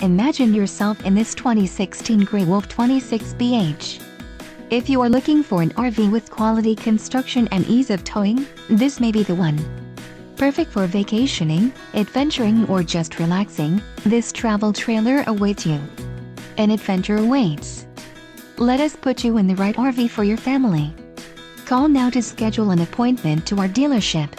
Imagine yourself in this 2016 Grey Wolf 26BH. If you are looking for an RV with quality construction and ease of towing, this may be the one. Perfect for vacationing, adventuring or just relaxing, this travel trailer awaits you. An adventure awaits. Let us put you in the right RV for your family. Call now to schedule an appointment to our dealership.